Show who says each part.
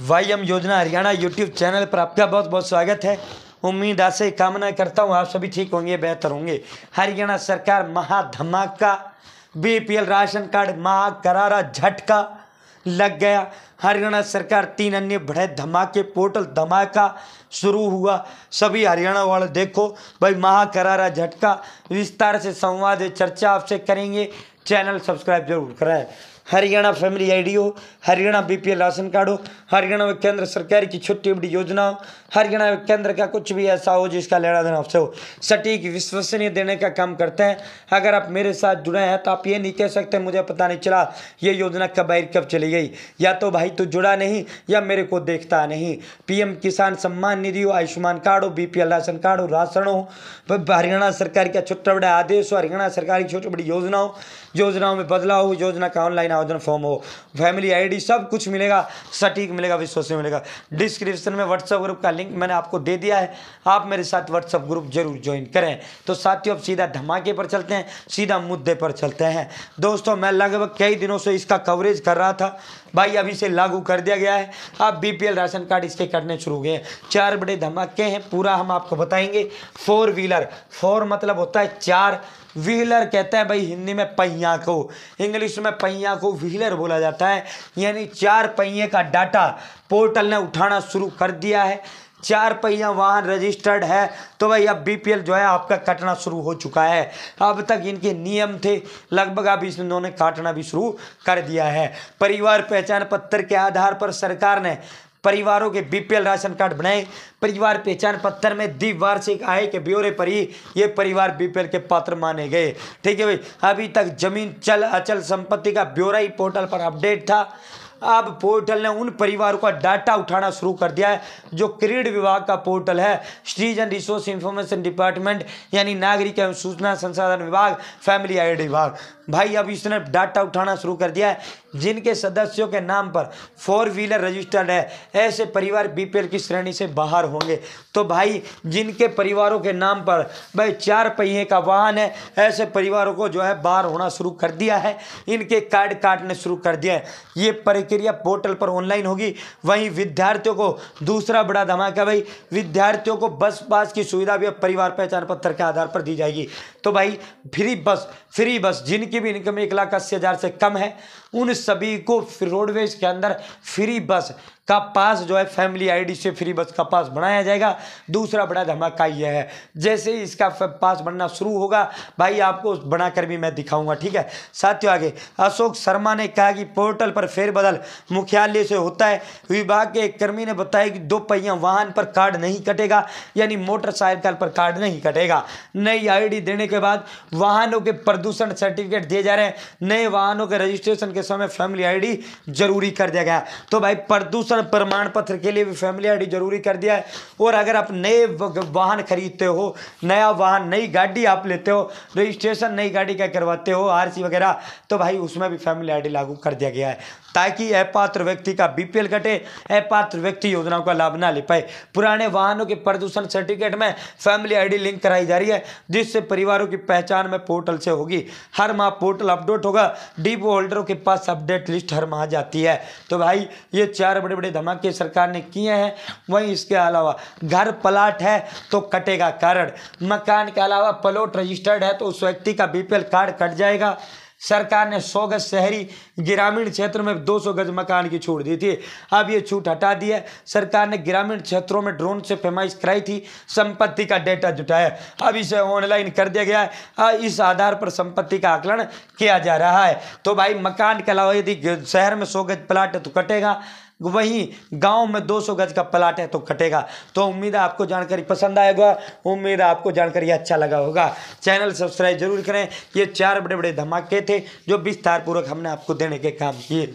Speaker 1: Y M योजना Haryana YouTube channel पर आपका बहुत बहुत स्वागत है। उम्मीद आशा कामना करता हूँ, आप सभी ठीक होंगे, बेहतर होंगे। हरियाणा सरकार महाधमाका बीपीएल राशन कार्ड महाकरारा झटका लग गया। हरियाणा सरकार तीन अन्य बड़े धमाके, पोर्टल धमाका शुरू हुआ। सभी हरियाणा वाले देखो, भाई महाकरारा झटका, विस्तार से संवाद, चर्चा आपसे करेंगे। चैनल सब्सक्राइब ज़रूर कराएँ। हरियाणा फैमिली आईडी हो हरियाणा बीपीएल राशन कार्ड हो, हरियाणा में केंद्र सरकार की छोटी बड़ी योजना हो, हरियाणा में केंद्र का कुछ भी ऐसा हो जिसका लेना देना आपसे हो, सटीक विश्वसनीय देने का काम करते हैं। अगर आप मेरे साथ जुड़े हैं तो आप ये नहीं कह सकते मुझे पता नहीं चला ये योजना कब आई कब चली गई। या तो भाई तो जुड़ा नहीं या मेरे को देखता नहीं। पीएम किसान सम्मान निधि हो, आयुष्मान कार्ड हो, बीपीएल राशन कार्ड हो, राशन हो हरियाणा सरकार का छोटा बड़ा आदेश हो, हरियाणा सरकार की छोटी बड़ी योजना हो, योजनाओं में बदलाव हो, योजना का ऑनलाइन आवेदन फॉर्म हो। फैमिली आईडी सब कुछ मिलेगा, सटीक मिलेगा, विश्वसनीय मिलेगा। डिस्क्रिप्शन में व्हाट्सअप ग्रुप का लिंक मैंने आपको दे दिया है। आप मेरे साथ व्हाट्सअप ग्रुप ज़रूर ज्वाइन करें। तो साथियों, अब सीधा धमाके पर चलते हैं, सीधा मुद्दे पर चलते हैं। दोस्तों, मैं लगभग कई दिनों से इसका कवरेज कर रहा था। भाई, अभी से लागू कर दिया गया है। आप बीपीएल राशन कार्ड इसके करने शुरू हुए हैं। चार बड़े धमाके हैं, पूरा हम आपको बताएँगे। फोर व्हीलर फोर मतलब होता है चार। व्हीलर कहते हैं भाई, हिंदी में पहिया को इंग्लिश में पहिया को व्हीलर बोला जाता है। यानी चार पहिए का डाटा पोर्टल ने उठाना शुरू कर दिया है। चार पहिया वाहन रजिस्टर्ड है। तो भाई अब बीपीएल जो है आपका कटना शुरू हो चुका है। अब तक इनके नियम थे, लगभग अब इस इन्होंने काटना भी शुरू कर दिया है। परिवार पहचान पत्र के आधार पर सरकार ने परिवारों के बीपीएल राशन कार्ड बनाए। परिवार पहचान पत्र में द्विवार्षिक आय के ब्यौरे पर ही ये परिवार बीपीएल के पात्र माने गए। ठीक है भाई, अभी तक ज़मीन, चल, अचल संपत्ति का ब्यौरा ही पोर्टल पर अपडेट था। अब पोर्टल ने उन परिवारों का डाटा उठाना शुरू कर दिया है, जो क्रीड विभाग का पोर्टल है। सिटीजन रिसोर्स इंफॉर्मेशन डिपार्टमेंट, यानी नागरिक एवं सूचना संसाधन विभाग, फैमिली आईडी विभाग। भाई, अब इसने डाटा उठाना शुरू कर दिया है। जिनके सदस्यों के नाम पर फोर व्हीलर रजिस्टर्ड है, ऐसे परिवार बीपीएल की श्रेणी से बाहर होंगे। तो भाई, जिनके परिवारों के नाम पर भाई चार पहिए का वाहन है, ऐसे परिवारों को जो है बाहर होना शुरू कर दिया है। इनके कार्ड काटने शुरू कर दिया है। ये प्रक्रिया पोर्टल पर ऑनलाइन होगी। वहीं विद्यार्थियों को दूसरा बड़ा धमाका, भाई, विद्यार्थियों को बस पास की सुविधा भी परिवार पहचान पत्र के आधार पर दी जाएगी। तो भाई, फ्री बस फ्री बस, जिनकी भी इनकम एक लाख अस्सी हज़ार से कम है, उन सभी को रोडवेज़ के अंदर फ्री बस का पास जो है फैमिली आईडी से फ्री बस का पास बनाया जाएगा। दूसरा बड़ा धमाका यह है, जैसे ही इसका पास बनना शुरू होगा, भाई आपको बनाकर भी मैं दिखाऊँगा, ठीक है? साथियों, आगे। अशोक शर्मा ने कहा कि पोर्टल पर फेरबदल मुख्यालय से होता है। विभाग के एक कर्मी ने बताया कि दो पहिया वाहन पर कार्ड नहीं कटेगा, यानी मोटरसाइकिल पर कार्ड नहीं कटेगा। नई आईडी देने के बाद वाहनों के प्रदूषण सर्टिफिकेट दिए जा रहे हैं। नए वाहनों के रजिस्ट्रेशन के समय फैमिली आईडी ज़रूरी कर दिया गया। तो भाई, प्रदूषण प्रमाण पत्र के लिए भी फैमिली आईडी ज़रूरी कर दिया है। और अगर आप नए वाहन खरीदते हो, नया वाहन, नई गाड़ी आप लेते हो, रजिस्ट्रेशन नई गाड़ी का करवाते हो आरसी वगैरह तो भाई उसमें भी फैमिली आईडी लागू कर दिया गया है। ताकि अपात्र व्यक्ति का बीपीएल कटे अपात्र व्यक्ति योजनाओं का लाभ ना ले पाए। पुराने वाहनों के प्रदूषण सर्टिफिकेट में फैमिली आईडी लिंक कराई जा रही है, जिससे परिवारों की पहचान में पोर्टल से होगी। हर माह पोर्टल अपडेट होगा, डीपो होल्डरों के पास अपडेट लिस्ट हर माह जाती है। तो भाई, ये चार बड़े बड़े धमाके सरकार ने किए हैं, वहीं इसके अलावा घर प्लाट है तो कटेगा कारण। मकान के अलावा प्लॉट रजिस्टर्ड है तो उस व्यक्ति का बीपीएल कार्ड कट जाएगा। सरकार ने सौ गज शहरी ग्रामीण क्षेत्र में 200 गज मकान की छूट दी थी। अब ये छूट हटा दी है। सरकार ने ग्रामीण क्षेत्रों में ड्रोन से पैमाइश कराई थी, संपत्ति का डेटा जुटाया। अब इसे ऑनलाइन कर दिया गया है। इस आधार पर संपत्ति का आकलन किया जा रहा है। तो भाई, मकान के अलावा यदि शहर में सौ गज प्लाट है तो कटेगा। वहीं गाँव में 200 गज का प्लाट है तो कटेगा। तो उम्मीद है आपको जानकारी पसंद आएगा। उम्मीद है आपको जानकारी अच्छा लगा होगा। चैनल सब्सक्राइब ज़रूर करें। ये चार बड़े बड़े धमाके थे जो विस्तारपूर्वक हमने आपको देने के काम किए।